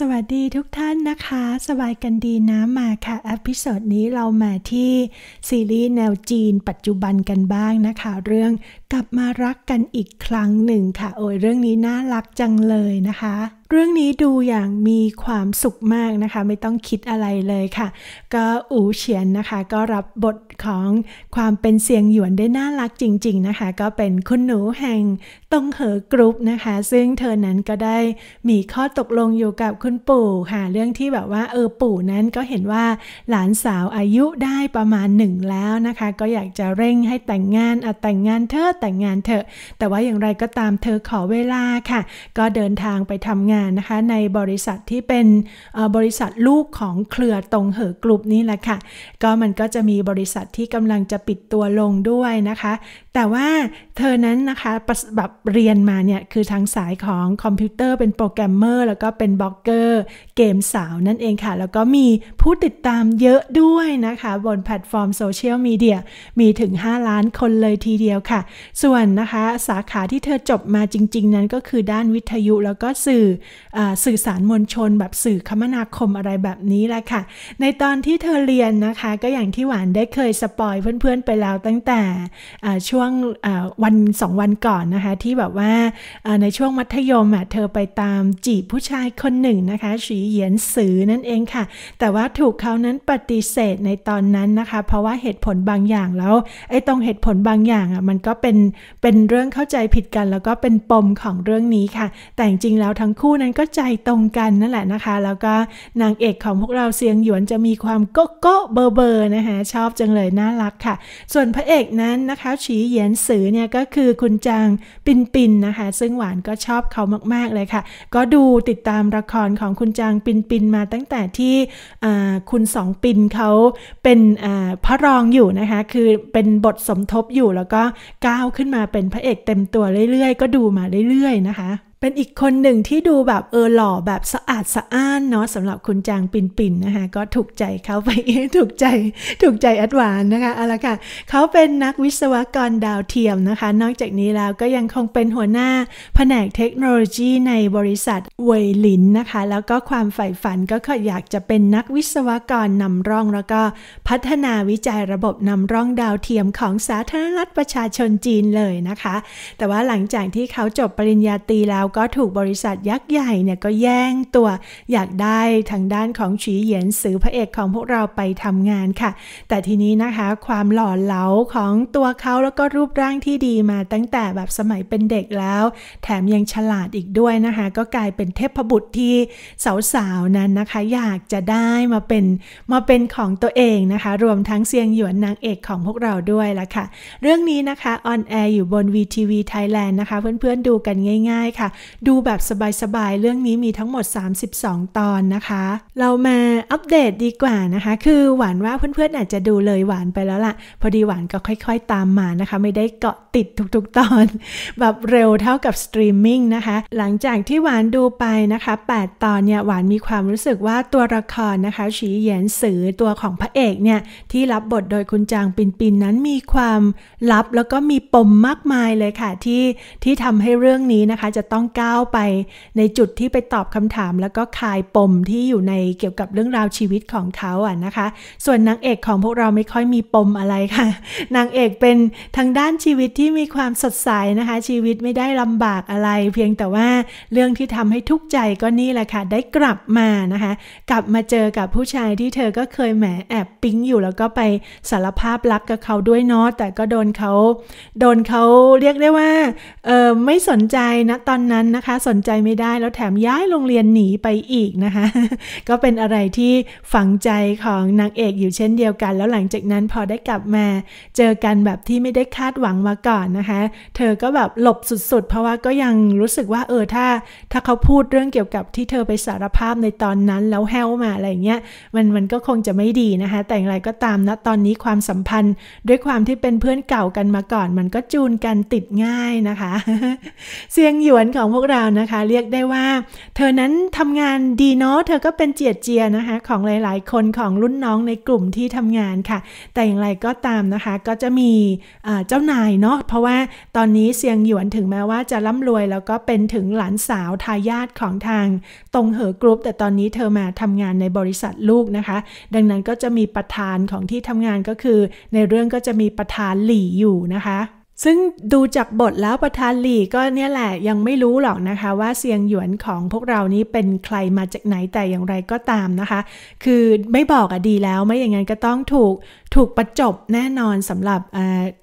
สวัสดีทุกท่านนะคะ สบายกันดีนะมาค่ะอพิโซดนี้เรามาที่ซีรีส์แนวจีนปัจจุบันกันบ้างนะคะ เรื่องกลับมารักกันอีกครั้งหนึ่งค่ะ โอ้ยเรื่องนี้น่ารักจังเลยนะคะเรื่องนี้ดูอย่างมีความสุขมากนะคะ ไม่ต้องคิดอะไรเลยค่ะ ก็อูเฉียนนะคะ ก็รับบทของความเป็นเสียงหยวนได้น่ารักจริง ๆนะคะ ก็เป็นคุณหนูแห่งตงเหอกรุ๊ปนะคะ ซึ่งเธอนั้นก็ได้มีข้อตกลงอยู่กับคุณปู่ค่ะ เรื่องที่แบบว่าเออปู่นั้นก็เห็นว่าหลานสาวอายุได้ประมาณหนึ่งแล้วนะคะ ก็อยากจะเร่งให้แต่งงานอะแต่งงานเธอแต่งงานเถอแต่ว่าอย่างไรก็ตามเธอขอเวลาค่ะ ก็เดินทางไปทำงานานนะคะในบริษัทที่เป็นบริษัทลูกของเครือตรงเหอกลุ่มนี่แหละค่ะ ก็มันก็จะมีบริษัทที่กำลังจะปิดตัวลงด้วยนะคะ แต่ว่าเธอนั้นนะคะแบบเรียนมาเนี่ยคือทางสายของคอมพิวเตอร์เป็นโปรแกรมเมอร์แล้วก็เป็นบล็อกเกอร์เกมสาวนั่นเองค่ะ แล้วก็มีผู้ติดตามเยอะด้วยนะคะ บนแพลตฟอร์มโซเชียลมีเดียมีถึง 5 ล้านคนเลยทีเดียวค่ะ ส่วนนะคะสาขาที่เธอจบมาจริง ๆ นั้นก็คือด้านวิทยุแล้วก็สื่อสื่อสารมวลชน แบบสื่อคมนาคมอะไรแบบนี้แหละค่ะ ในตอนที่เธอเรียนนะคะ ก็อย่างที่หวานได้เคย spoilเพื่อนๆไปแล้วตั้งแต่ช่วงวันสองวันก่อนนะคะ ที่แบบว่าในช่วงมัธยมเธอไปตามจีบผู้ชายคนหนึ่งนะคะฉีเหยียนสือนั่นเองค่ะ แต่ว่าถูกเขานั้นปฏิเสธในตอนนั้นนะคะ เพราะว่าเหตุผลบางอย่างแล้วไอ้ตรงเหตุผลบางอย่างอะมันก็เป็นเป็นเรื่องเข้าใจผิดกัน แล้วก็เป็นปมของเรื่องนี้ค่ะ แต่จริงแล้วทั้งคู่นั้นก็ใจตรงกันนั่นแหละนะคะ แล้วก็นางเอกของพวกเราเสียงหยวนจะมีความโก๊ะโก๊ะเบอร์เบอร์นะคะชอบจังเลยน่ารักค่ะ ส่วนพระเอกนั้นนะคะฉีเหยียนสือเนี่ยก็คือคุณจางปินปินนะคะ ซึ่งหวานก็ชอบเขามากๆเลยค่ะ ก็ดูติดตามละครของคุณจางปินปินมาตั้งแต่ที่คุณสองปินเขาเป็นพระรองอยู่นะคะ คือเป็นบทสมทบอยู่แล้วก็ก้าวขึ้นมาเป็นพระเอกเต็มตัวเรื่อยๆ ก็ดูมาเรื่อยๆนะคะ เป็นอีกคนหนึ่งที่ดูแบบเออหล่อแบบสะอาดสะอ้านเนาะสำหรับคุณจางปินปินนะคะก็ถูกใจเขาไปถูกใจถูกใจอดหวานนะคะเอาละค่ะเขาเป็นนักวิศวกรดาวเทียมนะคะ นอกจากนี้แล้วก็ยังคงเป็นหัวหน้าแผนกเทคโนโลยีในบริษัทเวลินนะคะ แล้วก็ความใฝ่ฝันก็อยากจะเป็นนักวิศวกรนำร่อง แล้วก็พัฒนาวิจัยระบบนำร่องดาวเทียมของสาธารณรัฐประชาชนจีนเลยนะคะ แต่ว่าหลังจากที่เขาจบปริญญาตรีแล้วก็ถูกบริษัทยักษ์ใหญ่เนี่ยก็แย่งตัวอยากได้ทางด้านของฉีเหยียนสือพระเอกของพวกเราไปทำงานค่ะ แต่ทีนี้นะคะความหล่อเหลาของตัวเขาแล้วก็รูปร่างที่ดีมาตั้งแต่แบบสมัยเป็นเด็กแล้ว แถมยังฉลาดอีกด้วยนะคะ ก็กลายเป็นเทพบุตรที่สาวๆนั้นนะคะ อยากจะได้มาเป็นมาเป็นของตัวเองนะคะ รวมทั้งเซียงหยวนนางเอกของพวกเราด้วยละค่ะ เรื่องนี้นะคะออนแอร์อยู่บน VTV Thailand นะคะ เพื่อนๆดูกันง่าย ๆ ค่ะดูแบบสบายๆ เรื่องนี้มีทั้งหมด 32 ตอนนะคะ เรามาอัปเดตดีกว่านะคะ คือหวานว่าเพื่อนๆอาจจะดูเลยหวานไปแล้วล่ะ พอดีหวานก็ค่อยๆตามมานะคะ ไม่ได้เกาะติดทุกๆ ตอน แบบเร็วเท่ากับสตรีมมิ่งนะคะ หลังจากที่หวานดูไปนะคะ 8 ตอนเนี่ยหวานมีความรู้สึกว่าตัวละครนะคะสวี่เหยี่ยนสือตัวของพระเอกเนี่ยที่รับบทโดยคุณจางปินปินนั้นมีความลับแล้วก็มีปมมากมายเลยค่ะที่ที่ทำให้เรื่องนี้นะคะ จะต้องก้าวไป ในจุดที่ไปตอบคำถาม แล้วก็คลายปมที่อยู่ในเกี่ยวกับเรื่องราวชีวิตของเขาอะนะคะ ส่วนนางเอกของพวกเราไม่ค่อยมีปมอะไรค่ะนางเอกเป็นทางด้านชีวิตที่มีความสดใสนะคะ ชีวิตไม่ได้ลำบากอะไร เพียงแต่ว่าเรื่องที่ทำให้ทุกข์ใจก็นี่แหละค่ะ ได้กลับมานะคะ กลับมาเจอกับผู้ชายที่เธอก็เคยแหมแอบปิ๊งอยู่แล้วก็ไปสารภาพรักกับเขาด้วยเนาะแต่ก็โดนเขาโดนเขาเรียกได้ว่าเออไม่สนใจนะตอนนั้นนะคะ สนใจไม่ได้แล้วแถมย้ายโรงเรียนหนีไปอีกนะคะ ก็เป็นอะไรที่ฝังใจของนางเอกอยู่เช่นเดียวกัน แล้วหลังจากนั้นพอได้กลับมาเจอกันแบบที่ไม่ได้คาดหวังมาก่อนนะคะ เธอก็แบบหลบสุดๆ เพราะว่าก็ยังรู้สึกว่าเออถ้า ถ้าเขาพูดเรื่องเกี่ยวกับที่เธอไปสารภาพในตอนนั้นแล้วแฮวมาอะไรเงี้ยมันมันก็คงจะไม่ดีนะคะ แต่อย่างไรก็ตามนะตอนนี้ความสัมพันธ์ด้วยความที่เป็นเพื่อนเก่ากันมาก่อน มันก็จูนกันติดง่ายนะคะเสียงหยวนของของพวกเรานะคะ เรียกได้ว่า เธอนั้นทำงานดีเนาะเธอก็เป็นเจียดเจียนะคะ ของหลายๆ คนของรุ่นน้องในกลุ่มที่ทำงานค่ะ แต่อย่างไรก็ตามนะคะ ก็จะมีเจ้านายเนาะเพราะว่าตอนนี้เซียงหยวนถึงแม้ว่าจะร่ำรวย แล้วก็เป็นถึงหลานสาวทายาทของทางตรงเหอกรุ๊ปแต่ตอนนี้เธอมาทำงานในบริษัทลูกนะคะ ดังนั้นก็จะมีประธานของที่ทำงานก็คือ ในเรื่องก็จะมีประธานหลี่อยู่นะคะ ซึ่งดูจากบทแล้วประธานหลีก็เนี่ยแหละยังไม่รู้หรอกนะคะว่าเซียงหยวนของพวกเรานี้เป็นใครมาจากไหนแต่อย่างไรก็ตามนะคะ คือไม่บอกอะดีแล้วไม่อย่างนั้นก็ต้องถูกถูกประจบแน่นอนสำหรับ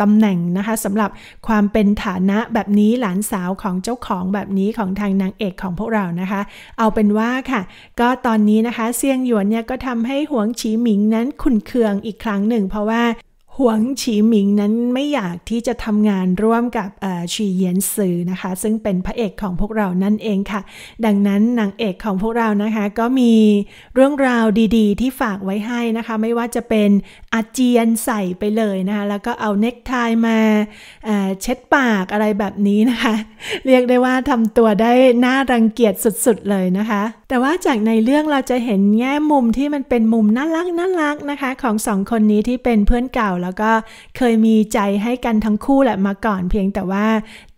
ตำแหน่งนะคะสำหรับความเป็นฐานะแบบนี้หลานสาวของเจ้าของแบบนี้ของทางนางเอกของพวกเรานะคะ เอาเป็นว่าค่ะ ก็ตอนนี้นะคะเซียงหยวนเนี่ยก็ทำให้หวงฉีหมิงนั้นขุนเคืองอีกครั้งหนึ่ง เพราะว่า หวงฉีหมิงนั้นไม่อยากที่จะทำงานร่วมกับชีเยียนซือนะคะ ซึ่งเป็นพระเอกของพวกเรานั่นเองค่ะ ดังนั้นนางเอกของพวกเรานะคะ ก็มีเรื่องราวดีๆ ที่ฝากไว้ให้นะคะ ไม่ว่าจะเป็นอาเจียนใส่ไปเลยนะคะ แล้วก็เอาเน็กไทมาเช็ดปากอะไรแบบนี้นะคะ เรียกได้ว่าทำตัวได้น่ารังเกียจสุดๆเลยนะคะแต่ว่าจากในเรื่องเราจะเห็นแง่มุมที่มันเป็นมุมน่ารักน่ารักนะคะ ของสองคนนี้ที่เป็นเพื่อนเก่าแล้วก็เคยมีใจให้กันทั้งคู่แหละมาก่อนเพียงแต่ว่า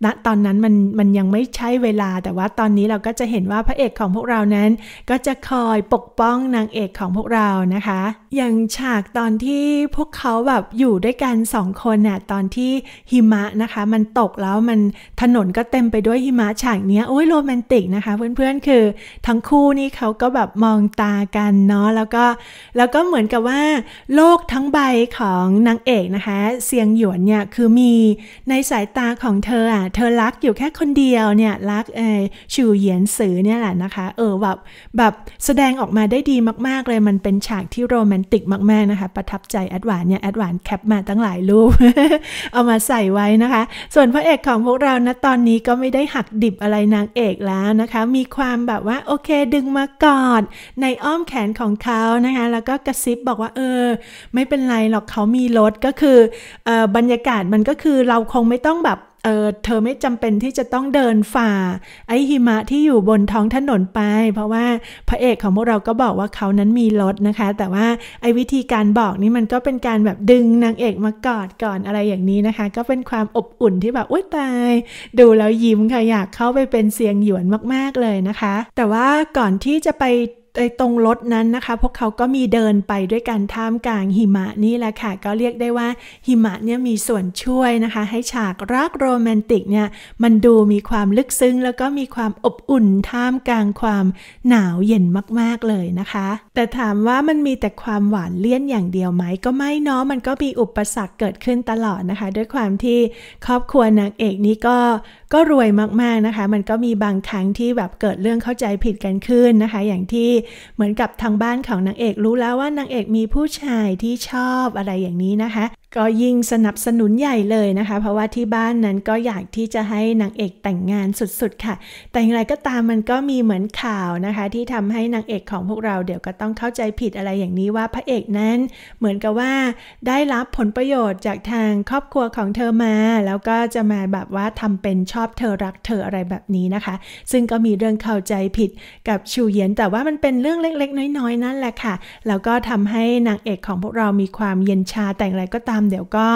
ณตอนนั้นมันมันยังไม่ใช่เวลา แต่ว่าตอนนี้เราก็จะเห็นว่าพระเอกของพวกเรานั้น ก็จะคอยปกป้องนางเอกของพวกเรานะคะ อย่างฉากตอนที่พวกเขาแบบอยู่ด้วยกันสองคนน่ะตอนที่หิมะนะคะ มันตกแล้วมันถนนก็เต็มไปด้วยหิมะฉากเนี้ยโอ้ยโรแมนติกนะคะ เพื่อนๆคือทั้งคู่นี่เขาก็แบบมองตากันเนาะแล้วก็แล้วก็เหมือนกับว่า โลกทั้งใบของนางเอกนะคะเซียงหยวนเนี่ยคือมีในสายตาของเธออะเธอรักอยู่แค่คนเดียวเนี่ยรักเออสวี่เหยี่ยนสือเนี่ยแหละนะคะเออแบบแบบแสดงออกมาได้ดีมากๆเลยมันเป็นฉากที่โรแมนติกมากๆนะคะประทับใจแอดหวานเนี่ยแอดหวาน cap มาตั้งหลายรูป เอามาใส่ไว้นะคะ ส่วนพระเอกของพวกเรานะตอนนี้ก็ไม่ได้หักดิบอะไรนางเอกแล้วนะคะ มีความแบบว่าโอเคดึงมากอดในอ้อมแขนของเขานะคะ แล้วก็กระซิบบอกว่าเออ ไม่เป็นไรหรอกเขามีรถก็คืออบรรยากาศมันก็คือเราคงไม่ต้องแบบ เออเธอไม่จำเป็นที่จะต้องเดินฝ่า ไอหิมะที่อยู่บนท้องถนนไป เพราะว่าพระเอกของพวกเราก็บอกว่าเขานั้นมีรถนะคะ แต่ว่าไอวิธีการบอกนี่มันก็เป็นการแบบดึงนางเอกมากอดก่อนอะไรอย่างนี้นะคะ ก็เป็นความอบอุ่นที่แบบอุ้ยตาย ดูแล้วยิ้มค่ะอยากเข้าไปเป็นเสียงหยวนมากๆเลยนะคะ แต่ว่าก่อนที่จะไปตรงรถนั้นนะคะ พวกเขาก็มีเดินไปด้วยกันท่ามกลางหิมะนี่แหละค่ะ ก็เรียกได้ว่าหิมะเนี่ยมีส่วนช่วยนะคะ ให้ฉากรักโรแมนติกเนี่ยมันดูมีความลึกซึ้ง แล้วก็มีความอบอุ่นท่ามกลางความหนาวเย็นมากๆเลยนะคะ แต่ถามว่ามันมีแต่ความหวานเลี่ยนอย่างเดียวไหมก็ไม่เนาะมันก็มีอุปสรรคเกิดขึ้นตลอดนะคะ ด้วยความที่ครอบครัวนางเอกนี้ก็ก็รวยมากๆนะคะ มันก็มีบางครั้งที่แบบเกิดเรื่องเข้าใจผิดกันขึ้นนะคะ อย่างที่เหมือนกับทางบ้านของนางเอกรู้แล้วว่านางเอกมีผู้ชายที่ชอบอะไรอย่างนี้นะคะ ก็ยิ่งสนับสนุนใหญ่เลยนะคะ เพราะว่าที่บ้านนั้นก็อยากที่จะให้นางเอกแต่งงานสุดๆค่ะ แต่อย่างไรก็ตามมันก็มีเหมือนข่าวนะคะ ที่ทำให้นางเอกของพวกเราเดี๋ยวก็ต้องเข้าใจผิดอะไรอย่างนี้ว่าพระเอกนั้น เหมือนกับว่าได้รับผลประโยชน์จากทางครอบครัวของเธอมา แล้วก็จะมาแบบว่าทำเป็นชอบเธอรักเธออะไรแบบนี้นะคะ ซึ่งก็มีเรื่องเข้าใจผิดกับชูเยียนแต่ว่ามันเป็นเรื่องเล็ก ๆ น้อยๆนั่นแหละค่ะแล้วก็ทำให้นางเอกของพวกเรามีความเย็นชาแต่อย่างไรก็ตามามเดี๋ยวก็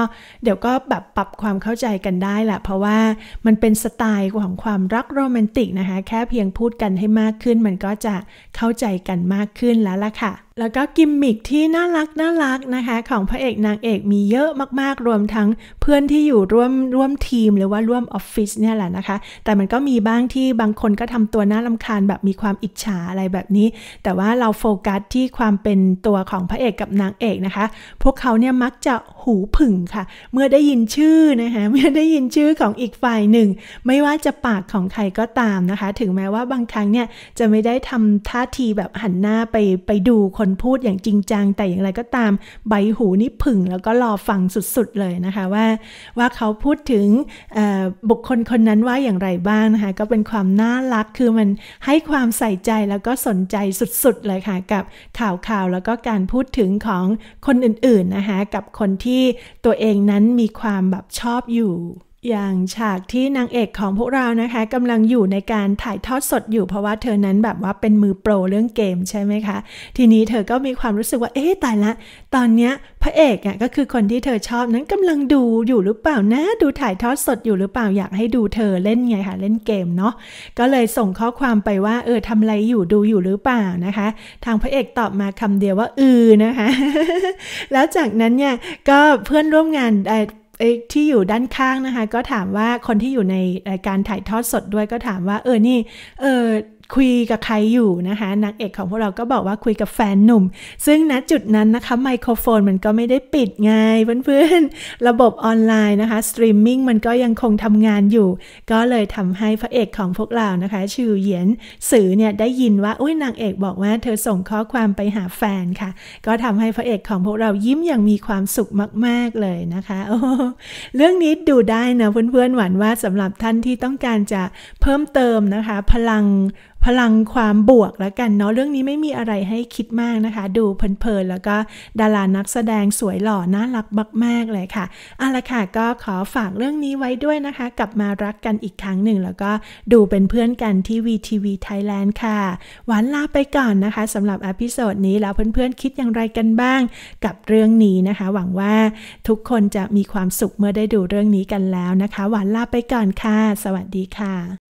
เดี๋ยวก็แบบปรับความเข้าใจกันได้แหละ เพราะว่ามันเป็นสไตล์ของความรักโรแมนติกนะคะ แค่เพียงพูดกันให้มากขึ้น มันก็จะเข้าใจกันมากขึ้นแล้วล่ะค่ะแล้วก็กิมมิคที่น่ารักน่ารักนะคะ ของพระเอกนางเอกมีเยอะมากๆ รวมทั้งเพื่อนที่อยู่ร่วมร่วมทีมหรือว่าร่วมออฟฟิศเนี่ยแหละนะคะ แต่มันก็มีบ้างที่บางคนก็ทำตัวน่าลำคาญแบบมีความอิจฉาอะไรแบบนี้ แต่ว่าเราโฟกัสที่ความเป็นตัวของพระเอกกับนางเอกนะคะ พวกเขาเนี่ยมักจะหูผึ่งค่ะ เมื่อได้ยินชื่อนะคะเมื่อได้ยินชื่อของอีกฝ่ายหนึ่ง ไม่ว่าจะปากของใครก็ตามนะคะ ถึงแม้ว่าบางครั้งเนี่ยจะไม่ได้ทำท่าทีแบบหันหน้าไปไปดูคนพูดอย่างจริงจัง แต่อย่างไรก็ตามใบหูนี่ผึ่งแล้วก็รอฟังสุดๆเลยนะคะว่า ว่าเขาพูดถึงบุคคลคนนั้นว่าอย่างไรบ้างนะคะก็เป็นความน่ารักคือมันให้ความใส่ใจแล้วก็สนใจสุดๆเลยค่ะกับข่าวข่าวแล้วก็การพูดถึงของคนอื่นๆนะคะกับคนที่ตัวเองนั้นมีความแบบชอบอยู่ อย่างฉากที่นางเอกของพวกเรานะคะกำลังอยู่ในการถ่ายทอดสดอยู่เพราะว่าเธอนั้นแบบว่าเป็นมือโปรเรื่องเกมใช่ไหมคะ ทีนี้เธอก็มีความรู้สึกว่าเอ๊ะตายละ ตอนเนี้ยพระเอกอะก็คือคนที่เธอชอบนั้นกำลังดูอยู่หรือเปล่านะดูถ่ายทอดสดอยู่หรือเปล่าอยากให้ดูเธอเล่นไงคะเล่นเกมเนาะก็เลยส่งข้อความไปว่าเออทำอะไรอยู่ดูอยู่หรือเปล่านะคะ ทางพระเอกตอบมาคำเดียวว่าอือนะคะ แล้วจากนั้นเนี่ยก็เพื่อนร่วมงาน ที่อยู่ด้านข้างนะคะ ก็ถามว่าคนที่อยู่ในรายการถ่ายทอดสดด้วยก็ถามว่า เออนี่เออ คุยกับใครอยู่นะคะนักเอกของพวกเราก็บอกว่าคุยกับแฟนหนุ่ม ซึ่งณจุดนั้นนะคะไมโครโฟนมันก็ไม่ได้ปิดไงเพื่อนๆ ระบบออนไลน์นะคะสตรีมมิ่งมันก็ยังคงทำงานอยู่ ก็เลยทำให้พระเอกของพวกเรานะคะชื่อเหยียนสื่อเนี่ยได้ยินว่าอุ้ยนางเอกบอกว่าเธอส่งข้อความไปหาแฟนค่ะ ก็ทำให้พระเอกของพวกเรายิ้มอย่างมีความสุขมาก ๆเลยนะคะโอ้เรื่องนี้ดูได้นะเพื่อนๆหวันว่าสำหรับท่านที่ต้องการจะเพิ่มเติมนะคะ พลังพลังความบวกแล้วกันเนาะเรื่องนี้ไม่มีอะไรให้คิดมากนะคะ ดูเพลินๆแล้วก็ดารานักแสดงสวยหล่อน่ารักมากๆเลยค่ะเอาละค่ะก็ขอฝากเรื่องนี้ไว้ด้วยนะคะ กลับมารักกันอีกครั้งหนึ่ง แล้วก็ดูเป็นเพื่อนกันที่ WeTV Thailand ค่ะ หวานลาไปก่อนนะคะสำหรับ episode นี้แล้วเพื่อนๆคิดอย่างไรกันบ้าง กับเรื่องนี้นะคะ หวังว่าทุกคนจะมีความสุขเมื่อได้ดูเรื่องนี้กันแล้วนะคะ หวานลาไปก่อนค่ะ สวัสดีค่ะ